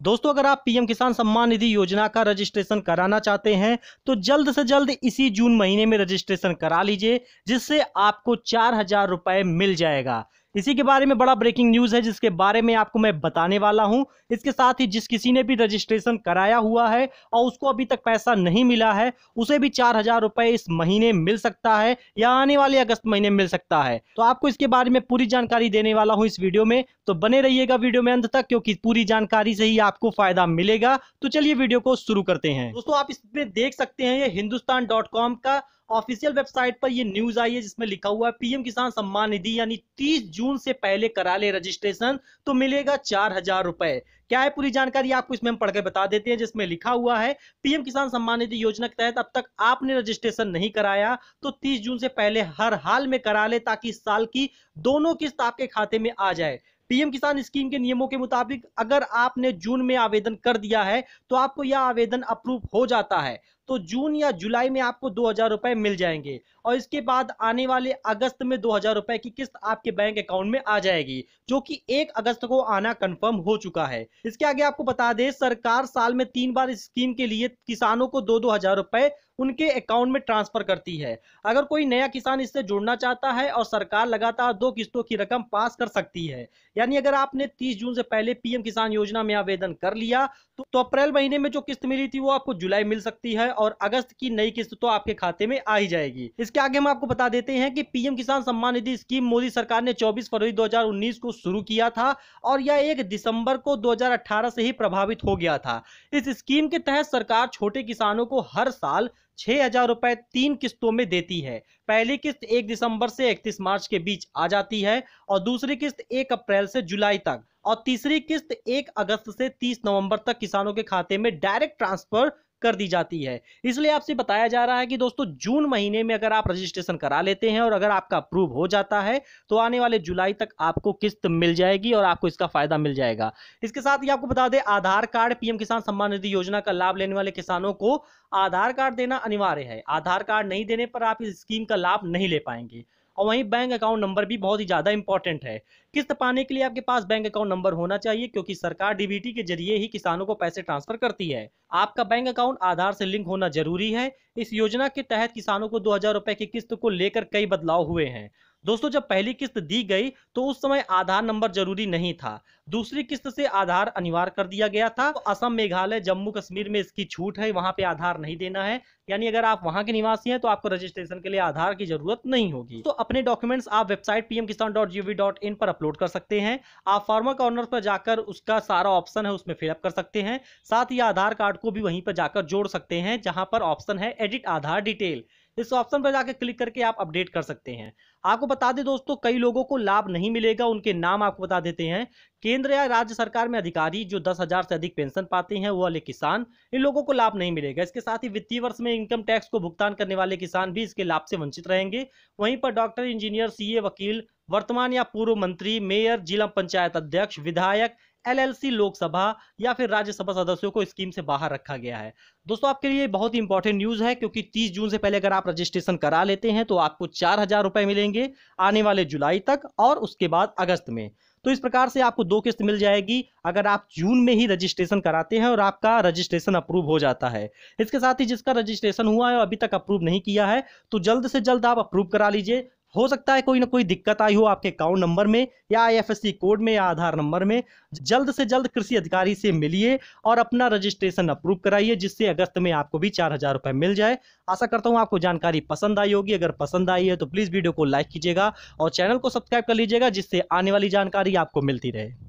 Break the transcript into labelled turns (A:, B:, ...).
A: दोस्तों, अगर आप पीएम किसान सम्मान निधि योजना का रजिस्ट्रेशन कराना चाहते हैं तो जल्द से जल्द इसी जून महीने में रजिस्ट्रेशन करा लीजिए, जिससे आपको चार हज़ार रुपए मिल जाएगा। इसी के बारे में बड़ा ब्रेकिंग न्यूज़ है, जिसके बारे में आपको मैं बताने वाला हूँ। इसके साथ ही जिस किसी ने भी रजिस्ट्रेशन कराया हुआ है और उसको अभी तक पैसा नहीं मिला है, उसे भी चार हज़ार रुपए इस महीने मिल सकता है या आने वाले अगस्त महीने मिल सकता है। तो आपको इसके बारे में पूरी जानकारी देने वाला हूँ इस वीडियो में। तो बने रहिएगा वीडियो में अंत तक, क्योंकि पूरी जानकारी से ही आपको फ़ायदा मिलेगा। तो चलिए वीडियो को शुरू करते हैं। दोस्तों, आप इसमें देख सकते हैं ये हिंदुस्तान का ऑफिशियल वेबसाइट पर ये न्यूज़ आई है, जिसमें लिखा हुआ है पीएम किसान सम्मान निधि यानी 30 जून से पहले करा ले रजिस्ट्रेशन तो मिलेगा चार हज़ार रुपए। क्या है पूरी जानकारी? आपको इसमें हम पढ़ के बता देते हैं, जिसमें लिखा हुआ है पीएम किसान सम्मान निधि योजना के तहत अब तक आपने रजिस्ट्रेशन नहीं कराया तो 30 जून से पहले हर हाल में करा ले, ताकि साल की दोनों किस्त आपके खाते में आ जाए। पीएम किसान स्कीम के नियमों के मुताबिक अगर आपने जून में आवेदन कर दिया है तो आपको यह आवेदन अप्रूव हो जाता है। तो जून या जुलाई में आपको दो हज़ार रुपए मिल जाएँगे और इसके बाद आने वाले अगस्त में दो हज़ार रुपए की किस्त आपके बैंक अकाउंट में आ जाएगी, जो कि एक अगस्त को आना कंफर्म हो चुका है। इसके आगे आपको बता दें, सरकार साल में तीन बार स्कीम के लिए किसानों को दो दो हज़ार रुपए उनके अकाउंट में ट्रांसफ़र करती है। अगर कोई नया किसान इससे जुड़ना चाहता है और सरकार लगातार दो किस्तों की रकम पास कर सकती है यानी अगर आपने 30 जून से पहले पीएम किसान योजना में आवेदन कर लिया तो, तो अप्रैल महीने में जो किस्त मिली थी वो आपको जुलाई मिल सकती है और अगस्त की नई किस्त तो आपके खाते में आ ही जाएगी। इसके आगे हम आपको बता देते हैं कि पीएम किसान सम्मान निधि स्कीम मोदी सरकार ने 24 फरवरी 2019 को शुरू किया था और यह एक दिसंबर को 2018 से ही प्रभावित हो गया था। इस स्कीम के तहत सरकार छोटे किसानों को हर साल छह हज़ार रुपए तीन किस्तों में देती है। पहली किस्त एक दिसंबर से इकतीस मार्च के बीच आ जाती है और दूसरी किस्त एक अप्रैल से जुलाई तक और तीसरी किस्त एक अगस्त से तीस नवंबर तक किसानों के खाते में डायरेक्ट ट्रांसफ़र कर दी जाती है। इसलिए आपसे बताया जा रहा है कि दोस्तों, जून महीने में अगर आप रजिस्ट्रेशन करा लेते हैं और अगर आपका अप्रूव हो जाता है तो आने वाले जुलाई तक आपको किस्त मिल जाएगी और आपको इसका फ़ायदा मिल जाएगा। इसके साथ ही आपको बता दें, आधार कार्ड पीएम किसान सम्मान निधि योजना का लाभ लेने वाले किसानों को आधार कार्ड देना अनिवार्य है। आधार कार्ड नहीं देने पर आप इस स्कीम का लाभ नहीं ले पाएँगे। और वहीं बैंक अकाउंट नंबर भी बहुत ही ज़्यादा इंपॉर्टेंट है। किस्त पाने के लिए आपके पास बैंक अकाउंट नंबर होना चाहिए, क्योंकि सरकार डीबीटी के ज़रिए ही किसानों को पैसे ट्रांसफ़र करती है। आपका बैंक अकाउंट आधार से लिंक होना ज़रूरी है। इस योजना के तहत किसानों को दो हज़ार की किस्त को लेकर कई बदलाव हुए हैं। दोस्तों, जब पहली किस्त दी गई तो उस समय आधार नंबर ज़रूरी नहीं था। दूसरी किस्त से आधार अनिवार्य कर दिया गया था। तो असम, मेघालय, जम्मू, कश्मीर में इसकी छूट है, वहाँ पे आधार नहीं देना है। यानी अगर आप वहाँ के निवासी हैं तो आपको रजिस्ट्रेशन के लिए आधार की ज़रूरत नहीं होगी। तो अपने डॉक्यूमेंट्स आप website PM Kisan dot dot in पर अपलोड कर सकते हैं। आप फार्मर कॉर्नर पर जाकर उसका सारा ऑप्शन है, उसमें फिलअप कर सकते हैं। साथ ही आधार कार्ड को भी वहीं पर जाकर जोड़ सकते हैं, जहाँ पर ऑप्शन है, एडिट आधार डिटेल। इस ऑप्शन पर जाकर क्लिक करके आप अपडेट कर सकते हैं। आपको बता दें दोस्तों, कई लोगों को लाभ नहीं मिलेगा, उनके नाम आपको बता देते हैं। केंद्र या राज्य सरकार में अधिकारी जो दस हज़ार से अधिक पेंशन पाते हैं, वो वाले किसान, इन लोगों को लाभ नहीं मिलेगा। इसके साथ ही वित्तीय वर्ष में इनकम टैक्स को भुगतान करने वाले किसान भी इसके लाभ से वंचित रहेंगे। वहीं पर डॉक्टर, इंजीनियर, सीए, वकील, वर्तमान या पूर्व मंत्री, मेयर, जिला पंचायत अध्यक्ष, विधायक एलएलसी लोकसभा या फिर राज्यसभा सदस्यों को स्कीम से बाहर रखा गया है। दोस्तों, आपके लिए बहुत ही इंपॉर्टेंट न्यूज़ है, क्योंकि 30 जून से पहले अगर आप रजिस्ट्रेशन करा लेते हैं तो आपको चार हज़ार रुपए मिलेंगे आने वाले जुलाई तक और उसके बाद अगस्त में। तो इस प्रकार से आपको दो किस्त मिल जाएगी। अगर आप जून में ही रजिस्ट्रेशन कराते हैं और आपका रजिस्ट्रेशन अप्रूव हो जाता है। इसके साथ ही जिसका रजिस्ट्रेशन हुआ है और अभी तक अप्रूव नहीं किया है तो जल्द से जल्द आप अप्रूव करा लीजिए। हो सकता है कोई ना कोई दिक्कत आई हो आपके अकाउंट नंबर में या आईएफएससी कोड में या आधार नंबर में। जल्द से जल्द कृषि अधिकारी से मिलिए और अपना रजिस्ट्रेशन अप्रूव कराइए, जिससे अगस्त में आपको भी चार हज़ार रुपए मिल जाए। आशा करता हूँ आपको जानकारी पसंद आई होगी। अगर पसंद आई है तो प्लीज़ वीडियो को लाइक कीजिएगा और चैनल को सब्सक्राइब कर लीजिएगा, जिससे आने वाली जानकारी आपको मिलती रहे।